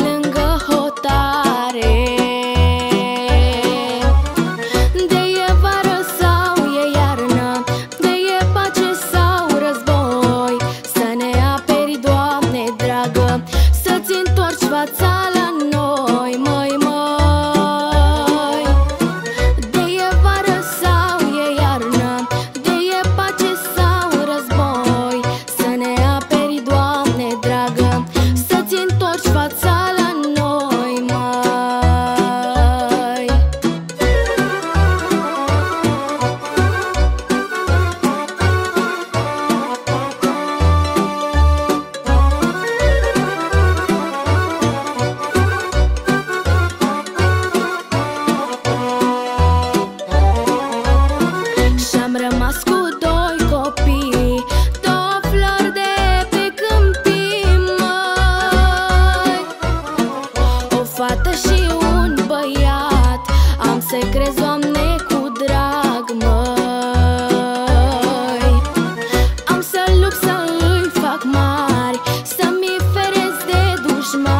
Senin smile.